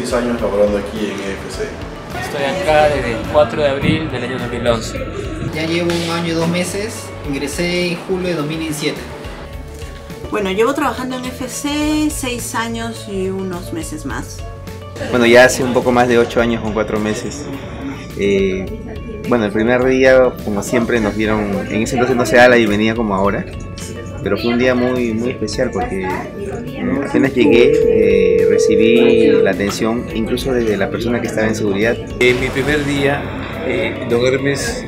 de 6 años laborando aquí en EFC. Estoy acá desde el 4 de abril del año 2011. Ya llevo un año y dos meses, ingresé en julio de 2017. Bueno, llevo trabajando en FC 6 años y unos meses más. Bueno, ya hace un poco más de 8 años con 4 meses. Eh, bueno, el primer día, como siempre, nos dieron, en ese entonces no se da la bienvenida como ahora, pero fue un día muy, muy especial porque apenas llegué, eh, recibí la atención incluso desde la persona que estaba en seguridad. En mi primer día, eh, don Hermes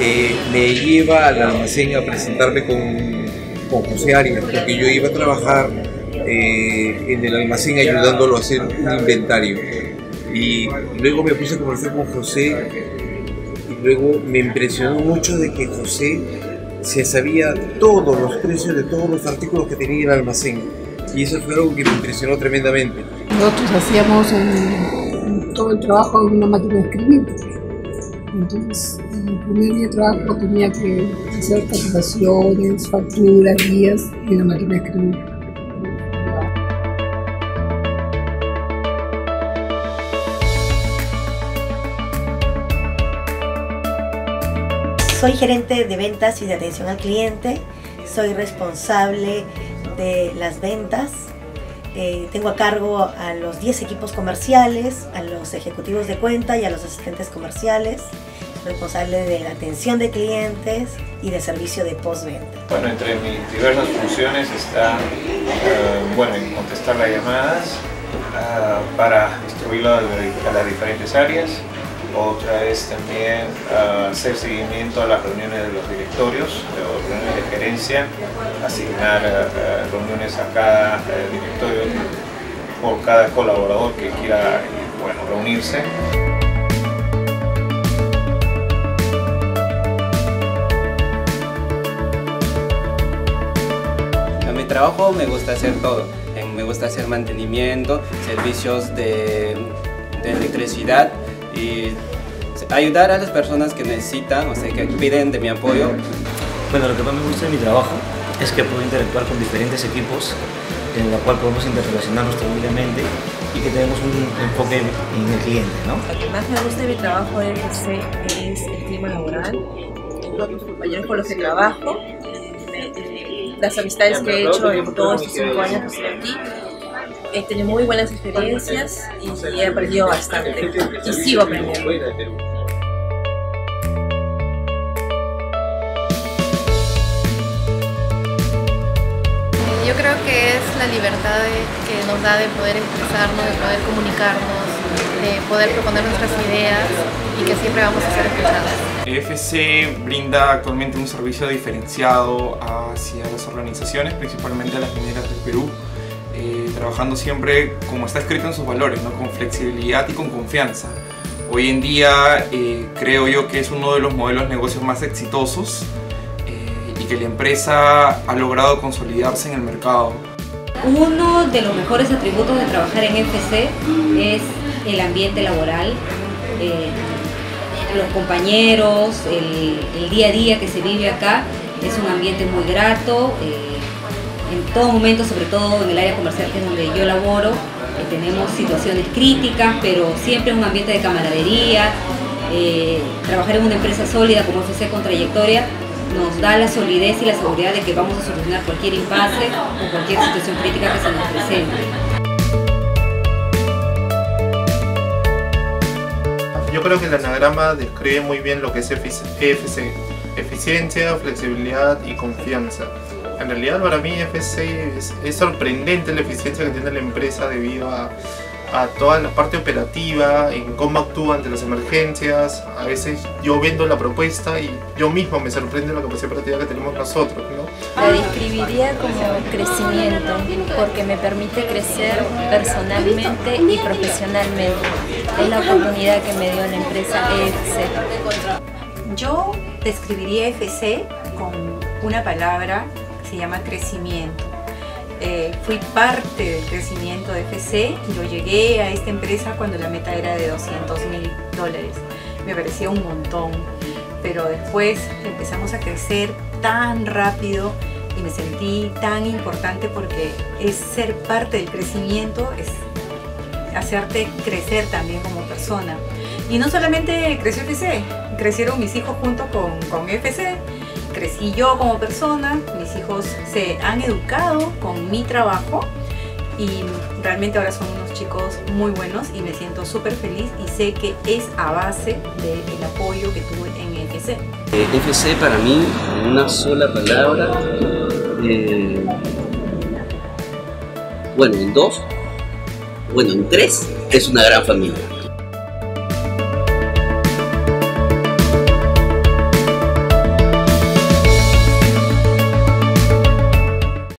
eh, me lleva al almacén a presentarme con, con José Arias, porque yo iba a trabajar eh, en el almacén ayudándolo a hacer un inventario. Y luego me puse a conversar con José y luego me impresionó mucho de que José se sabía todos los precios de todos los artículos que tenía el almacén. Y eso fue algo que me impresionó tremendamente. Nosotros hacíamos todo el trabajo en una máquina de escribir. Entonces, en el primer día de trabajo tenía que hacer cotizaciones, facturas, guías en la máquina de escribir. Soy gerente de ventas y de atención al cliente. Soy responsable de las ventas. Eh, tengo a cargo a los 10 equipos comerciales, a los ejecutivos de cuenta y a los asistentes comerciales. Responsable de la atención de clientes y de servicio de postventa. Bueno, entre mis diversas funciones está, eh, bueno, en contestar las llamadas ah, para distribuirlo a las diferentes áreas. Otra es también ah, hacer seguimiento a las reuniones de los directorios, las reuniones de gerencia, asignar ah, ah, reuniones a cada directorio por cada colaborador que quiera reunirse. En mi trabajo me gusta hacer todo. Me gusta hacer mantenimiento, servicios de electricidad y ayudar a las personas que necesitan, o sea, que piden de mi apoyo. Bueno, lo que más me gusta de mi trabajo es que puedo interactuar con diferentes equipos en la cual podemos interrelacionarnos tranquilamente y que tenemos un enfoque en el cliente, ¿no? Lo que más me gusta de mi trabajo en FC es el clima laboral, todos los compañeros con los que trabajo, las amistades que he hecho en todos estos cinco años que estoy aquí. He tenido muy buenas experiencias y he aprendido bastante y sigo aprendiendo. Yo creo que es la libertad de- que nos da de poder expresarnos, de poder comunicarnos, de poder proponer nuestras ideas y que siempre vamos a ser escuchadas. EFC brinda actualmente un servicio diferenciado hacia las organizaciones, principalmente a las mineras del Perú, eh, trabajando siempre como está escrito en sus valores, ¿no? con flexibilidad y con confianza. Hoy en día eh, creo yo que es uno de los modelos de negocios más exitosos eh, y que la empresa ha logrado consolidarse en el mercado. Uno de los mejores atributos de trabajar en FC es el ambiente laboral, eh, los compañeros, el, el día a día que se vive acá. Es un ambiente muy grato. En todo momento, sobre todo en el área comercial que es donde yo laboro, eh, tenemos situaciones críticas, pero siempre es un ambiente de camaradería. eh, trabajar en una empresa sólida como FC con trayectoria nos da la solidez y la seguridad de que vamos a solucionar cualquier impasse o cualquier situación crítica que se nos presente. Yo creo que el anagrama describe muy bien lo que es EFC, eficiencia, flexibilidad y confianza. En realidad para mí EFC es, es sorprendente la eficiencia que tiene la empresa debido a, a toda la parte operativa, en cómo actúa ante las emergencias. A veces yo vendo la propuesta y yo mismo me sorprende la capacidad operativa que tenemos nosotros. ¿no? La describiría como crecimiento porque me permite crecer personalmente y profesionalmente. Es la oportunidad que me dio la empresa EFC. Yo describiría FC con una palabra se llama crecimiento. Eh, fui parte del crecimiento de FC. Yo llegué a esta empresa cuando la meta era de 200 mil dólares. Me parecía un montón. Pero después empezamos a crecer tan rápido y me sentí tan importante porque es ser parte del crecimiento, es hacerte crecer también como persona. Y no solamente creció FC, crecieron mis hijos junto con, con FC, crecí yo como persona, mis hijos se han educado con mi trabajo y realmente ahora son unos chicos muy buenos y me siento súper feliz y sé que es a base del apoyo que tuve en FC. Eh, FC para mí, en una sola palabra, eh, bueno, en dos, bueno, en tres, es una gran familia.